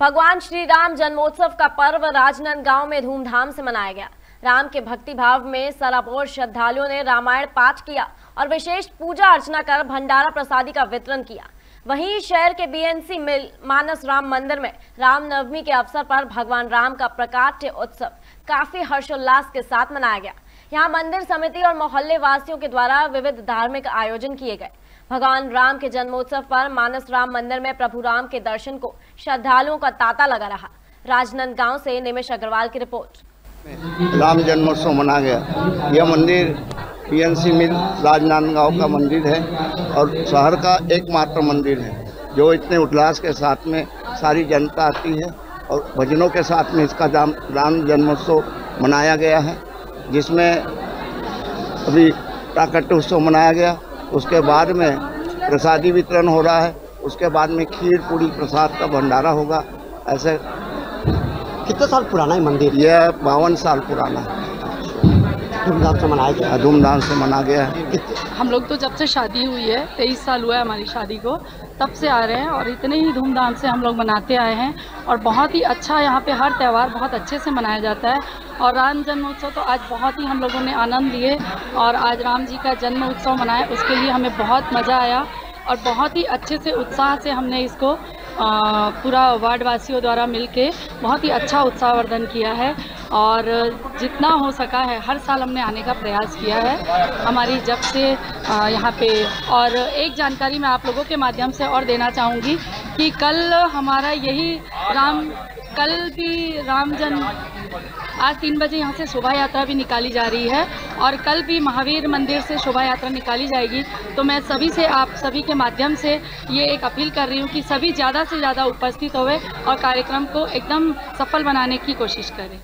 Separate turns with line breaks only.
भगवान श्री राम जन्मोत्सव का पर्व राजनांदगांव में धूमधाम से मनाया गया। राम के भक्ति भाव में सराबोर श्रद्धालुओं ने रामायण पाठ किया और विशेष पूजा अर्चना कर भंडारा प्रसादी का वितरण किया। वहीं शहर के बीएनसी मिल मानस राम मंदिर में रामनवमी के अवसर पर भगवान राम का प्रकाट्य उत्सव काफ़ी हर्षोल्लास के साथ मनाया गया। यहाँ मंदिर समिति और मोहल्ले वासियों के द्वारा विविध धार्मिक आयोजन किए गए। भगवान राम के जन्मोत्सव पर मानस राम मंदिर में प्रभु राम के दर्शन को श्रद्धालुओं का तांता लगा रहा। राजनांदगांव से निमेश अग्रवाल की रिपोर्ट।
राम जन्मोत्सव मना गया। यह मंदिर पीएनसी मिल राजनांदगांव का मंदिर है और शहर का एकमात्र मंदिर है, जो इतने उल्लास के साथ में सारी जनता आती है और भजनों के साथ में इसका राम राम जन्मोत्सव मनाया गया है। जिसमें अभी प्राकट्य उत्सव मनाया गया। उसके बाद में प्रसादी वितरण हो रहा है। उसके बाद में खीर पूरी प्रसाद का भंडारा होगा। ऐसे
कितने साल पुराना है मंदिर?
यह बावन साल पुराना है।
धूमधाम से मनाया गया
धूमधाम से मना गया है।
हम लोग तो जब से शादी हुई है, तेईस साल हुआ है हमारी शादी को, तब से आ रहे हैं और इतने ही धूमधाम से हम लोग मनाते आए हैं और बहुत ही अच्छा यहाँ पे हर त्यौहार बहुत अच्छे से मनाया जाता है और राम जन्मोत्सव तो आज बहुत ही हम लोगों ने आनंद लिए और आज राम जी का जन्म उत्सव मनाया, उसके लिए हमें बहुत मज़ा आया और बहुत ही अच्छे से, उत्साह से हमने इसको पूरा वार्ड वासियों द्वारा मिलके बहुत ही अच्छा उत्साहवर्धन किया है और जितना हो सका है, हर साल हमने आने का प्रयास किया है। हमारी जब से यहाँ पे और एक जानकारी मैं आप लोगों के माध्यम से और देना चाहूँगी कि कल हमारा यही राम, कल भी राम जन्म आज तीन बजे यहाँ से शोभा यात्रा भी निकाली जा रही है और कल भी महावीर मंदिर से शोभा यात्रा निकाली जाएगी। तो मैं सभी से, आप सभी के माध्यम से ये एक अपील कर रही हूँ कि सभी ज़्यादा से ज़्यादा उपस्थित होवे और कार्यक्रम को एकदम सफल बनाने की कोशिश करें।